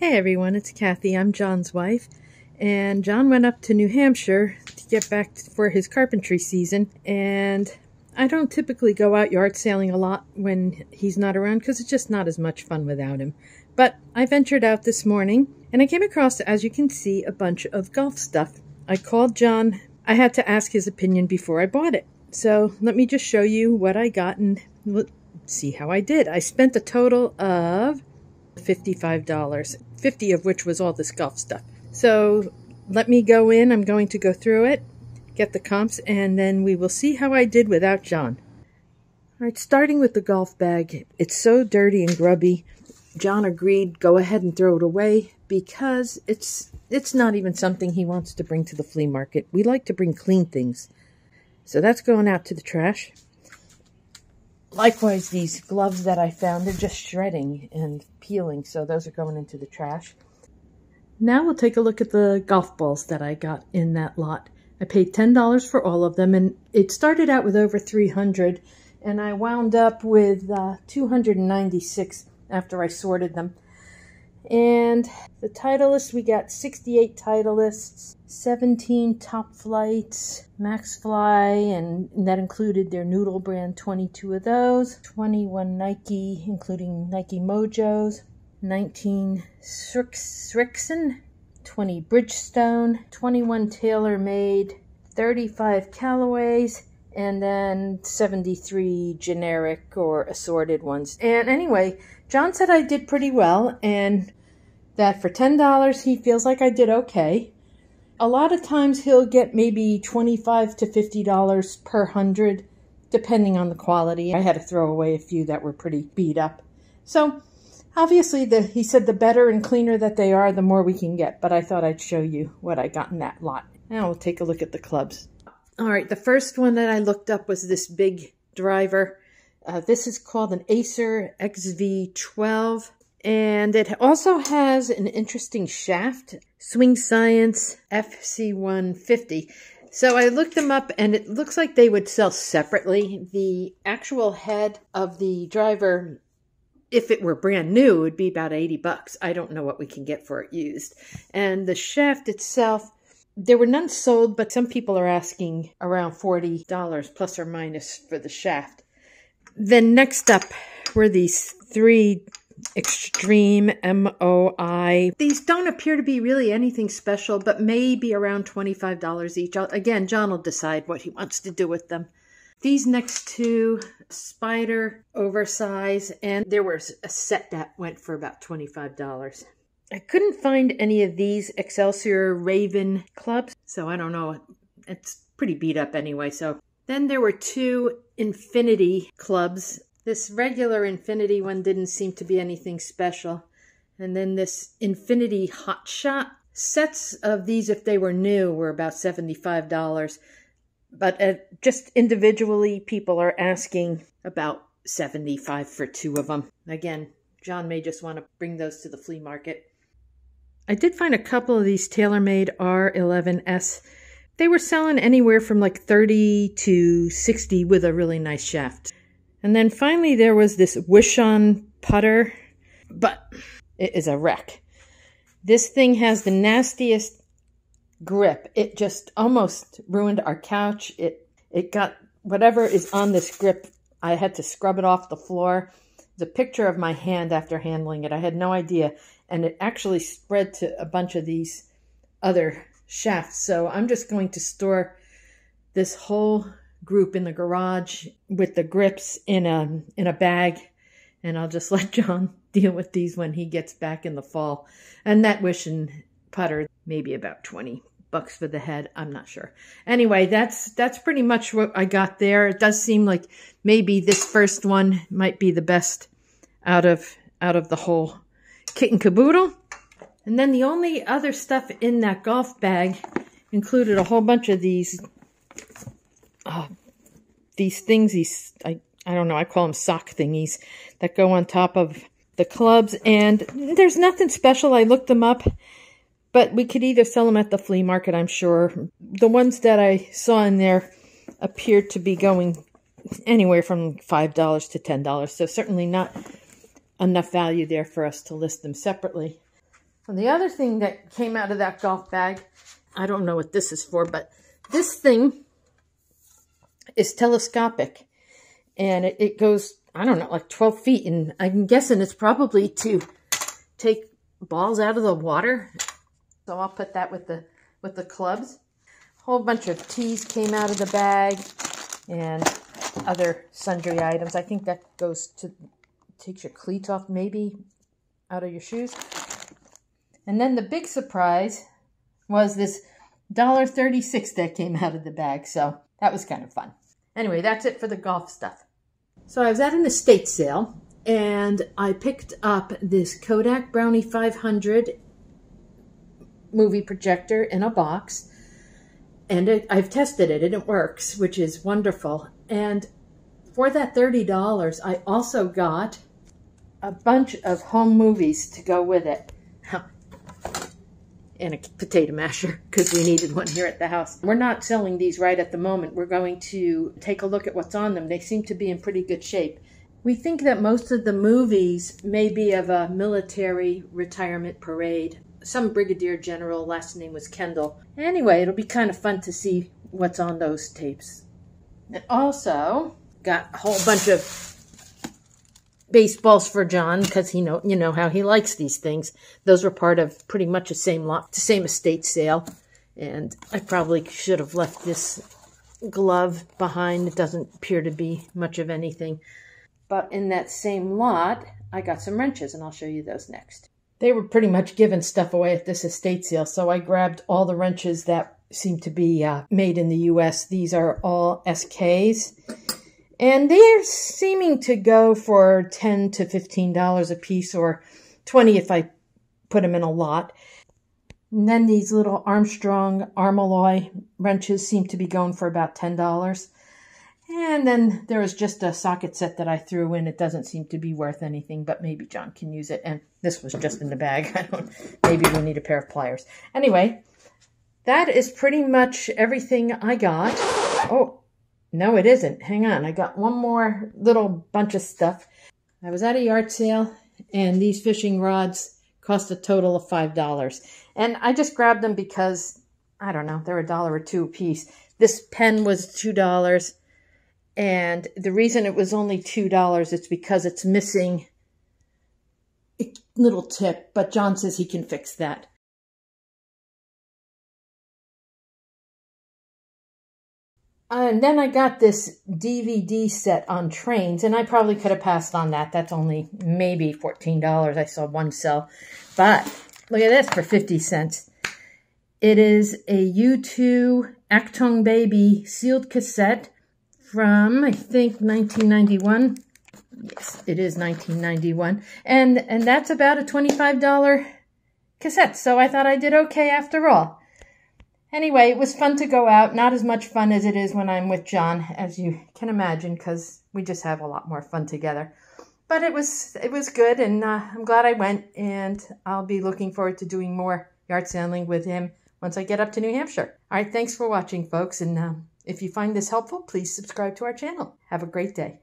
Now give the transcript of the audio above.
Hey everyone, it's Kathy. I'm John's wife. And John went up to New Hampshire to get back for his carpentry season. And I don't typically go out yard sailing a lot when he's not around because it's just not as much fun without him. But I ventured out this morning and I came across, as you can see, a bunch of golf stuff. I called John. I had to ask his opinion before I bought it. So let me just show you what I got and see how I did. I spent a total of $55, 50 of which was all this golf stuff. So let me go in. I'm going to go through it, get the comps, and then we will see how I did without John. All right, starting with the golf bag. It's so dirty and grubby. John agreed, go ahead and throw it away because it's it's not even something he wants to bring to the flea market. We like to bring clean things. So that's going out to the trash. Likewise, these gloves that I found, they're just shredding and peeling, so those are going into the trash. Now we'll take a look at the golf balls that I got in that lot. I paid $10 for all of them, and it started out with over 300 and I wound up with uh, 296 after I sorted them. And the Titleists, we got 68 Titleists, 17 Top-Flites, max fly, and that included their Noodle brand, 22 of those, 21 Nike, including Nike Mojos, 19 Srixon, 20 Bridgestone, 21 TaylorMade, 35 Callaways, and then 73 generic or assorted ones. And anyway, John said I did pretty well and that for $10 he feels like I did okay. A lot of times he'll get maybe 25 to $50 per hundred depending on the quality. I had to throw away a few that were pretty beat up. So obviously the he said the better and cleaner that they are, the more we can get, but I thought I'd show you what I got in that lot. Now we'll take a look at the clubs. All right, the first one that I looked up was this big driver. Uh, this is called an Acer XV12, and it also has an interesting shaft, Swing Science FC150. So I looked them up, and it looks like they would sell separately. The actual head of the driver if it were brand new, would be about 80 bucks. I don't know what we can get for it used. And the shaft itself there were none sold, but some people are asking around $40 plus or minus for the shaft. Then next up were these three Extreme MOI. These don't appear to be really anything special, but maybe around $25 each. Again, John will decide what he wants to do with them. These next two, Spider Oversize, and there was a set that went for about $25. I couldn't find any of these Excelsior Raven clubs, so I don't know. It's pretty beat up anyway, so. Then there were two Infinity clubs. This regular Infinity one didn't seem to be anything special. And then this Infinity Hot Shot. Sets of these, if they were new, were about $75. But uh, just individually, people are asking about 75 for two of them. Again, John may just want to bring those to the flea market. I did find a couple of these TaylorMade R11S. They were selling anywhere from like 30 to 60 with a really nice shaft. And then finally there was this Wishon putter, but it is a wreck. This thing has the nastiest grip. It just almost ruined our couch. It it got whatever is on this grip. I had to scrub it off the floor. The picture of my hand after handling it. I had no idea and it actually spread to a bunch of these other shafts. So I'm just going to store this whole group in the garage with the grips in a in a bag and I'll just let John deal with these when he gets back in the fall. And that Wishon putter maybe about 20 bucks for the head. I'm not sure. Anyway, that's that's pretty much what I got there. It does seem like maybe this first one might be the best out of out of the whole kit and caboodle. And then the only other stuff in that golf bag included a whole bunch of these, uh, these things, these, I, I don't know, I call them sock thingies that go on top of the clubs. And there's nothing special. I looked them up, but we could either sell them at the flea market, I'm sure. The ones that I saw in there appeared to be going anywhere from $5 to $10. So certainly not enough value there for us to list them separately. And the other thing that came out of that golf bag, I don't know what this is for, but this thing is telescopic. And it, it goes, I don't know, like 12 feet. And I'm guessing it's probably to take balls out of the water. So I'll put that with the with the clubs. A whole bunch of tees came out of the bag and other sundry items. I think that goes to takes your cleats off maybe out of your shoes. And then the big surprise was this $1.36 that came out of the bag. So that was kind of fun. Anyway, that's it for the golf stuff. So I was at an estate sale and I picked up this Kodak Brownie 500 movie projector in a box. And it, I've tested it and it works, which is wonderful. And for that $30, I also got a bunch of home movies to go with it. And a potato masher because we needed one here at the house. We're not selling these right at the moment. We're going to take a look at what's on them. They seem to be in pretty good shape. We think that most of the movies may be of a military retirement parade. Some brigadier general, last name was Kendall. Anyway, it'll be kind of fun to see what's on those tapes. And also got a whole bunch of baseballs for John because he know you know how he likes these things. Those were part of pretty much the same lot, the same estate sale, and I probably should have left this glove behind. It doesn't appear to be much of anything, but in that same lot, I got some wrenches, and I'll show you those next. They were pretty much giving stuff away at this estate sale, so I grabbed all the wrenches that seem to be uh, made in the U.S. These are all SKs and they're seeming to go for 10 to $15 a piece or 20 if I put them in a lot. And then these little Armstrong Armalloy wrenches seem to be going for about $10. And then there was just a socket set that I threw in. It doesn't seem to be worth anything, but maybe John can use it. And this was just in the bag. I don't, maybe we need a pair of pliers. Anyway, that is pretty much everything I got. Oh, no, it isn't. Hang on. I got one more little bunch of stuff. I was at a yard sale and these fishing rods cost a total of $5. And I just grabbed them because, I don't know, they're a dollar or two a piece. This pen was $2. And the reason it was only $2 is because it's missing a little tip. But John says he can fix that. Uh, and then I got this DVD set on trains, and I probably could have passed on that. That's only maybe $14. I saw one sell. But look at this for 50 cents. It is a U2 Achtung Baby sealed cassette from, I think, 1991. Yes, it is 1991. And, and that's about a $25 cassette. So I thought I did okay after all. Anyway, it was fun to go out. Not as much fun as it is when I'm with John, as you can imagine, because we just have a lot more fun together. But it was it was good, and uh, I'm glad I went. And I'll be looking forward to doing more yard sailing with him once I get up to New Hampshire. All right, thanks for watching, folks. And um, if you find this helpful, please subscribe to our channel. Have a great day.